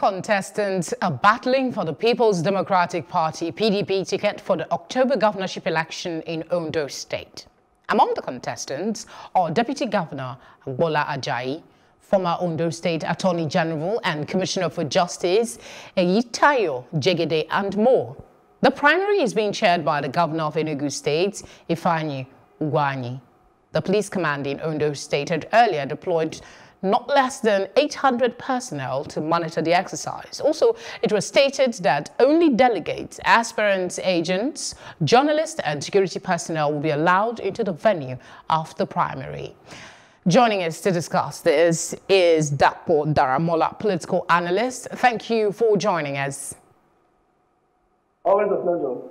contestants are battling for the People's Democratic Party PDP ticket for the October governorship election in Ondo State. Among the contestants are Deputy Governor Agboola Ajayi, former Ondo State Attorney General and Commissioner for Justice Eyitayo Jegede and more. The primary is being chaired by the Governor of Enugu State, Ifeanyi Ugwuanyi. The police command in Ondo State had earlier deployed not less than 800 personnel to monitor the exercise. Also, it was stated that only delegates, aspirants, agents, journalists and security personnel will be allowed into the venue after primary. Joining us to discuss this is Dapo Daramola, political analyst. Thank you for joining us. Always a pleasure.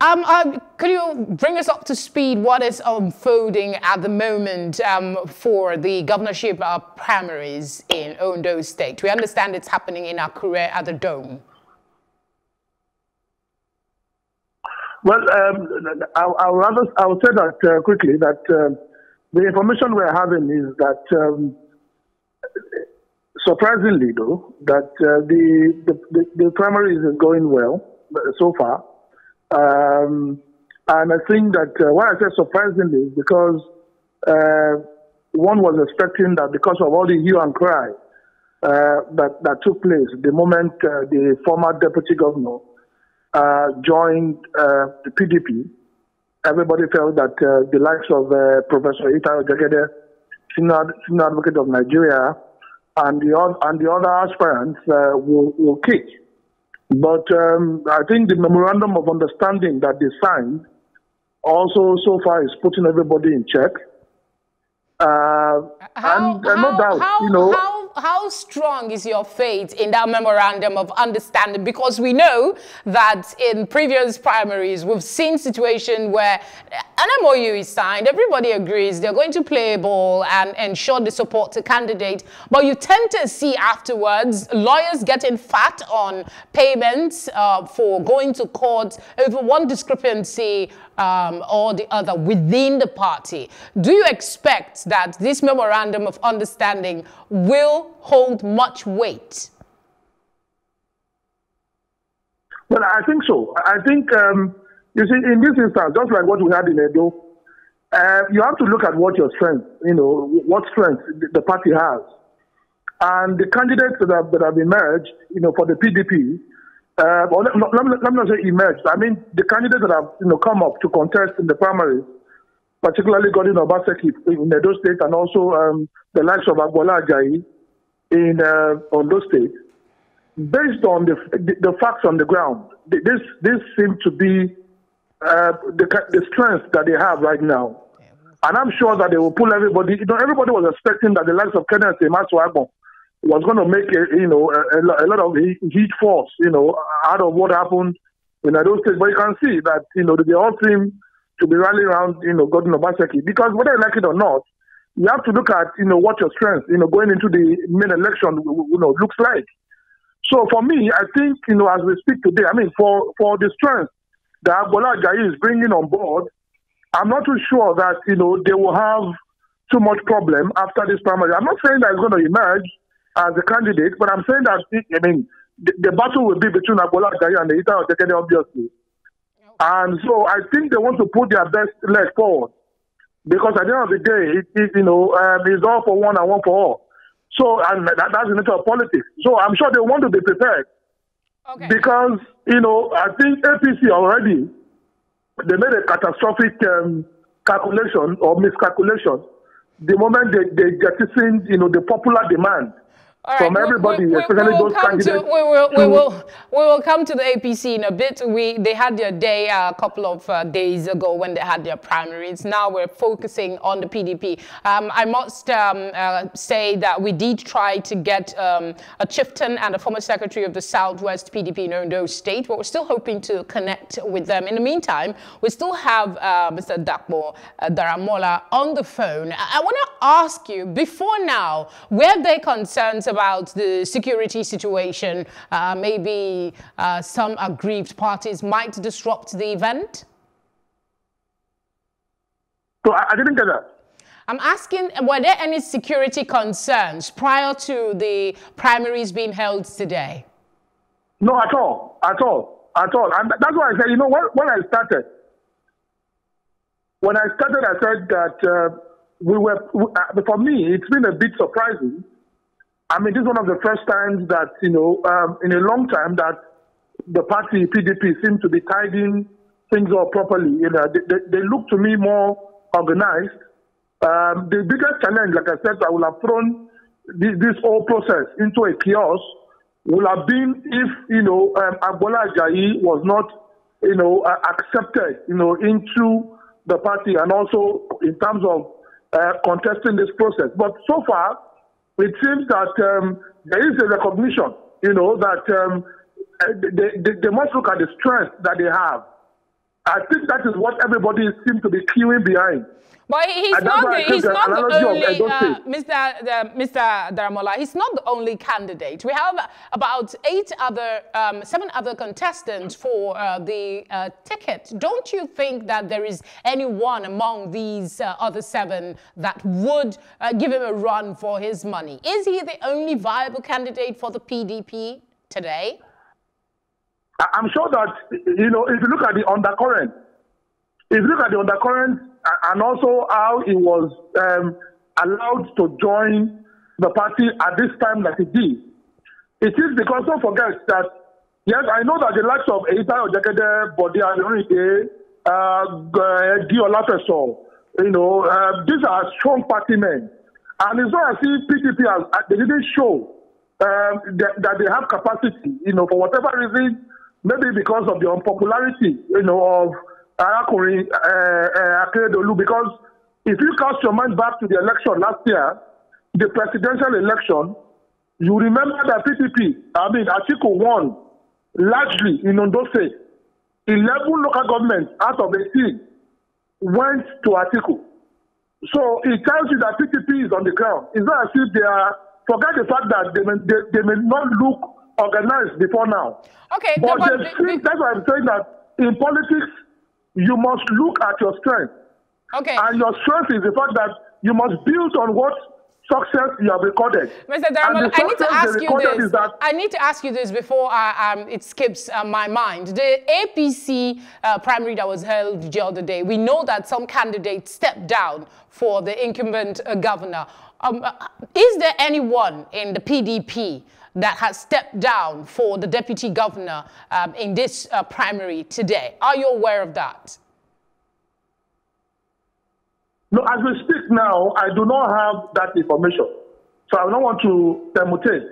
Um, um, could you bring us up to speed what is unfolding at the moment um, for the governorship uh, primaries in Ondo State? We understand it's happening in Akure at the Dome. Well, um, I, I, will rather, I will say that uh, quickly that uh, the information we're having is that um, surprisingly, though, that uh, the, the, the, the primaries is going well so far. Um, and I think that uh, why I say surprisingly is because uh, one was expecting that because of all the hue and cry uh, that, that took place the moment uh, the former deputy governor uh, joined uh, the PDP, everybody felt that the likes of Professor Ita Jegede, senior, senior advocate of Nigeria, and the, and the other aspirants will, will kick. But um, I think the memorandum of understanding that they signed also so far is putting everybody in check. Uh, how, and uh, no doubt, how, you know. How strong is your faith in that memorandum of understanding? Because we know that in previous primaries, we've seen situations where an MOU is signed, everybody agrees they're going to play ball and ensure the support to candidate, but you tend to see afterwards lawyers getting fat on payments uh, for going to court over one discrepancy um, or the other within the party. Do you expect that this memorandum of understanding will hold much weight? Well, I think so. I think, um, you see, in this instance, just like what we had in Edo, uh, you have to look at what your strength, you know, what strength the party has. And the candidates that have, that have emerged, you know, for the PDP, uh, well, let, let, let, me not say emerged. I mean, the candidates that have, you know, come up to contest in the primaries, particularly Godwin Obaseki in Edo State and also um, the likes of Agboola Ajayi in uh, Ondo State, based on the, the, the facts on the ground, this this seems to be uh, the the strength that they have right now, and I'm sure that they will pull everybody. You know, everybody was expecting that the likes of Kenneth Imasuagbon was going to make a, you know a, a, lot of heat force, you know, out of what happened in those states. But you can see that you know they all seem to be rallying around you know Godwin Obaseki because whether you like it or not, you have to look at you know what your strength you know going into the main election you know looks like. So for me, I think you know as we speak today, I mean for for the strength that Agboola Ajayi is bringing on board, I'm not too sure that you know they will have too much problem after this primary. I'm not saying that it's going to emerge as a candidate, but I'm saying that I mean the, the battle will be between Agboola Ajayi and Ita Otekede, obviously. And so I think they want to put their best leg forward because at the end of the day, it, it you know, um, it's all for one and one for all. So, and that, that's the nature of politics. So I'm sure they want to be prepared. Okay. Because, you know, I think APC already, they made a catastrophic um, calculation or miscalculation the moment they, they jettisoned, you know, the popular demand from everybody, we, we, especially we those candidates. To, we, will, we, will, we will come to the APC in a bit. We, they had their day a couple of uh, days ago when they had their primaries. Now we're focusing on the PDP. Um, I must um, uh, say that we did try to get um, a chieftain and a former secretary of the Southwest PDP in Ondo State, but we're still hoping to connect with them. In the meantime, we still have uh, Mr. Dapo uh, Daramola on the phone. I, I want to ask you, before now, were there concerns about the security situation, uh, maybe uh, some aggrieved parties might disrupt the event? So I, I didn't get that. I'm asking, were there any security concerns prior to the primaries being held today? No, at all, at all, at all. And that's why I said, you know, when, when I started, when I started, I said that uh, we were, uh, for me, it's been a bit surprising. I mean, this is one of the first times that, you know, um, in a long time that the party, PDP, seems to be tidying things up properly. You know, they, they, they look to me more organized um, the biggest challenge, like I said, I would have thrown this, this whole process into a chaos would have been if, you know, um, Agboola Ajayi was not, you know, uh, accepted, you know, into the party and also in terms of uh, contesting this process. But so far, it seems that um, there is a recognition, you know, that um, they, they, they must look at the strength that they have. I think that is what everybody seems to be queuing behind. But he's not the, he's not the only, uh, Mr. The, Mr. Daramola, he's not the only candidate. We have about eight other, um, seven other contestants for uh, the uh, ticket. Don't you think that there is anyone among these uh, other seven that would uh, give him a run for his money? Is he the only viable candidate for the PDP today? I'm sure that, you know, if you look at the undercurrent, if you look at the undercurrent and also how he was um, allowed to join the party at this time that he did. It is because don't forget that yes, I know that the likes of Eita Ojakede, Bode Ayorinde, uh, Di Olafeso, you know, uh, these are strong party men. And it's not as if PDP has, uh, they didn't show um, that, that they have capacity, you know, for whatever reason, maybe because of the unpopularity, you know, of arákùnrin Akérédolú because if you cast your mind back to the election last year the presidential election you remember that PDP I mean Atiku won largely in Ondo State. Eleven local governments out of eighteen went to Atiku. So it tells you that PDP is on the ground. It's not as if they are forget the fact that they may they, they may not look organized before now. Okay, but, but they that's why I'm saying that in politics you must look at your strength. Okay. And your strength is the fact that you must build on what success you have recorded. Mr. Daramola, I need to ask you this. I need to ask you this before uh, um, it skips uh, my mind. The APC uh, primary that was held the other day, we know that some candidates stepped down for the incumbent uh, governor. Um, uh, is there anyone in the PDP that has stepped down for the deputy governor um, in this uh, primary today. Are you aware of that? No, as we speak now, I do not have that information. So I don't want to demutate.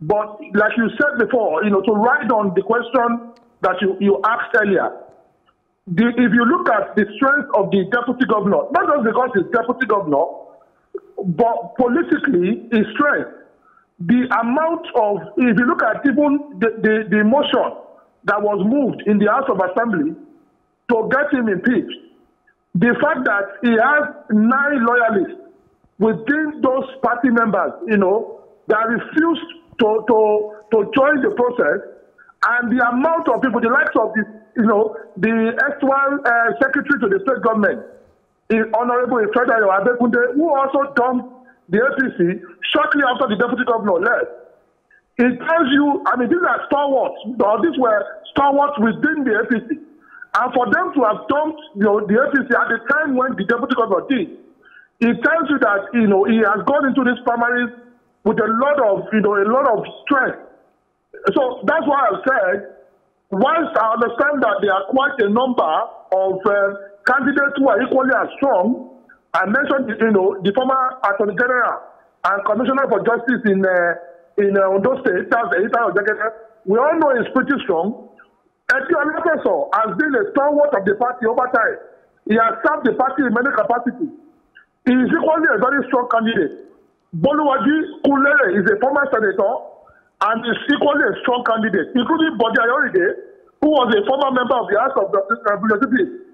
But like you said before, you know, to ride on the question that you, you asked earlier, the, if you look at the strength of the deputy governor, not just because he's deputy governor, but politically, his strength the amount of, if you look at even the, the, the motion that was moved in the House of Assembly to get him impeached, the fact that he has nine loyalists within those party members, you know, that refused to, to, to join the process, and the amount of people, the likes of the, you know, the ex-one uh, secretary to the state government, Honorable Ifedayo Abegunde, who also dumped the APC shortly after the deputy governor left. It tells you, I mean, these are stalwarts, or these were stalwarts within the APC. And for them to have dumped you know, the APC at the time when the deputy governor did, it tells you that you know he has gone into these primaries with a lot of you know a lot of strength. So that's why I said, whilst I understand that there are quite a number of uh, candidates who are equally as strong, I mentioned, you know, the former Attorney General and Commissioner for Justice in uh, in uh, Ondo State, that's the We all know he's pretty strong. Eti Olafeso has been a stalwart of the party over time. He has served the party in many capacities. He is equally a very strong candidate. Boluwaji Kulere is a former senator and is equally a strong candidate, including Bode Ayoride, who was a former member of the House of Representatives.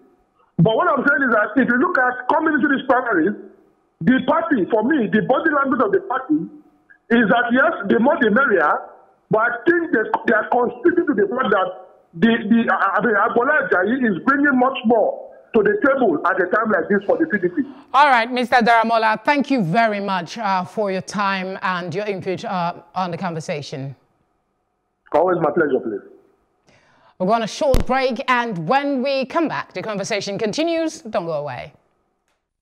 But what I'm saying is that if you look at coming into these primaries, the party, for me, the body language of the party is that yes, the more the merrier, but I think they, they are constituting to the fact that the, the I mean, Agboola Ajayi is bringing much more to the table at a time like this for the PDP. All right, Mr. Daramola, thank you very much uh, for your time and your input uh, on the conversation. Always my pleasure, please. We're going on a short break, and when we come back, the conversation continues. Don't go away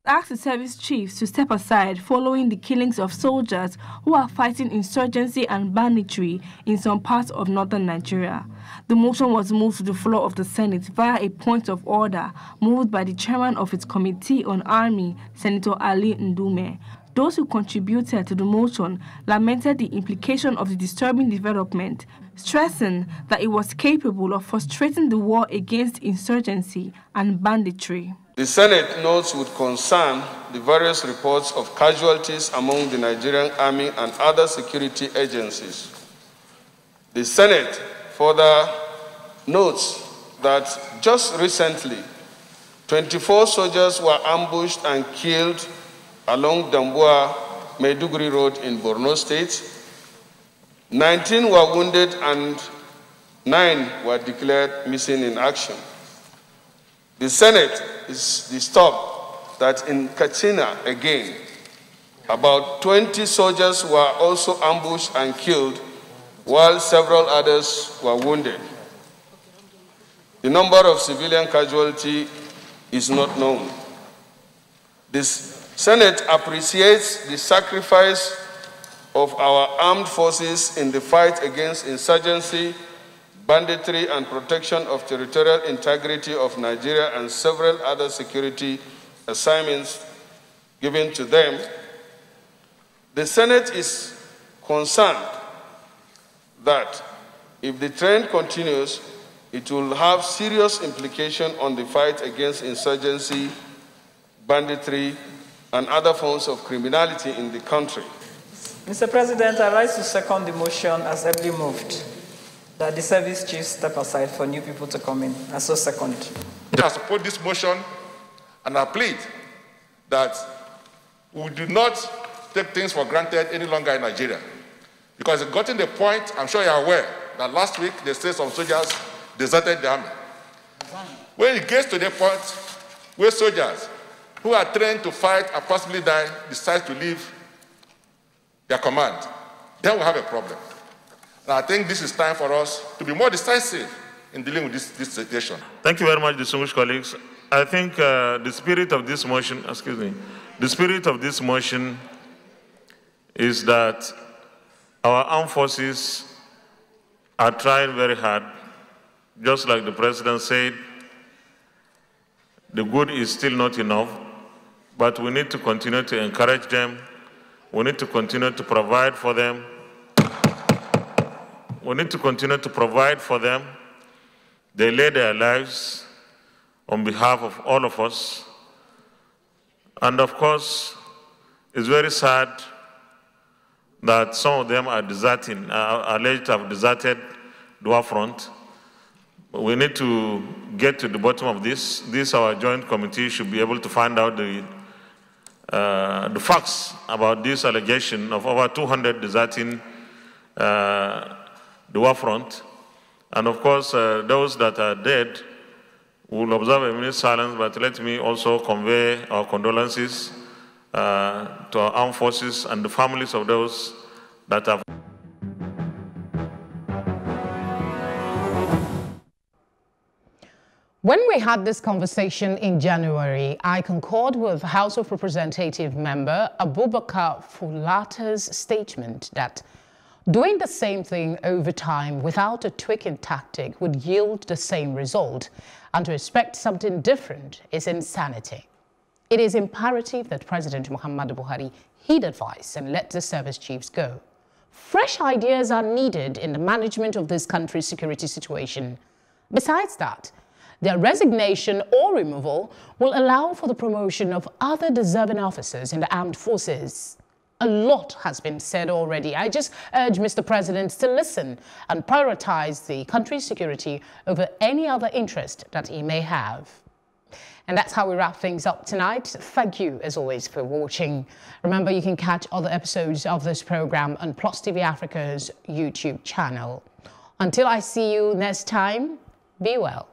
asked the service chiefs to step aside following the killings of soldiers who are fighting insurgency and banditry in some parts of northern Nigeria. The motion was moved to the floor of the Senate via a point of order moved by the chairman of its Committee on Army, Senator Ali Ndume. Those who contributed to the motion lamented the implication of the disturbing development, stressing that it was capable of frustrating the war against insurgency and banditry. The Senate notes with concern the various reports of casualties among the Nigerian Army and other security agencies. The Senate further notes that just recently, 24 soldiers were ambushed and killed along Damboa Maiduguri Road in Borno State. 19 were wounded and 9 were declared missing in action. The Senate is disturbed that in Katsina again, about 20 soldiers were also ambushed and killed, while several others were wounded. The number of civilian casualties is not known. The Senate appreciates the sacrifice of our armed forces in the fight against insurgency banditry and protection of territorial integrity of Nigeria and several other security assignments given to them, the Senate is concerned that if the trend continues, it will have serious implications on the fight against insurgency, banditry, and other forms of criminality in the country. Mr. President, I rise to second the motion as ably moved that the service chief step aside for new people to come in. I so second. I support this motion and I plead that we do not take things for granted any longer in Nigeria. Because it's gotten the point, I'm sure you're aware, that last week they say some soldiers deserted the army. When it gets to the point where soldiers who are trained to fight and possibly die decide to leave their command, then we have a problem. And I think this is time for us to be more decisive in dealing with this, this situation. Thank you very much, distinguished colleagues. I think uh, the spirit of this motion, excuse me, the spirit of this motion is that our armed forces are trying very hard, just like the president said, the good is still not enough, but we need to continue to encourage them. We need to continue to provide for them. We need to continue to provide for them. They lay their lives on behalf of all of us. And of course, it's very sad that some of them are deserting, are alleged to have deserted Dua Front. We need to get to the bottom of this. This, our joint committee, should be able to find out the, uh, the facts about this allegation of over 200 deserting uh, the war front. And of course, uh, those that are dead will observe a minute silence, but let me also convey our condolences uh, to our armed forces and the families of those that have. When we had this conversation in January, I concurred with House of Representative member Abubakar Fulata's statement that Doing the same thing over time without a tweaking tactic would yield the same result, and to expect something different is insanity. It is imperative that President Muhammad Buhari heed advice and let the service chiefs go. Fresh ideas are needed in the management of this country's security situation. Besides that, their resignation or removal will allow for the promotion of other deserving officers in the armed forces. A lot has been said already. I just urge Mr. President to listen and prioritize the country's security over any other interest that he may have. And that's how we wrap things up tonight. Thank you, as always, for watching. Remember, you can catch other episodes of this program on Plus TV Africa's YouTube channel. Until I see you next time, be well.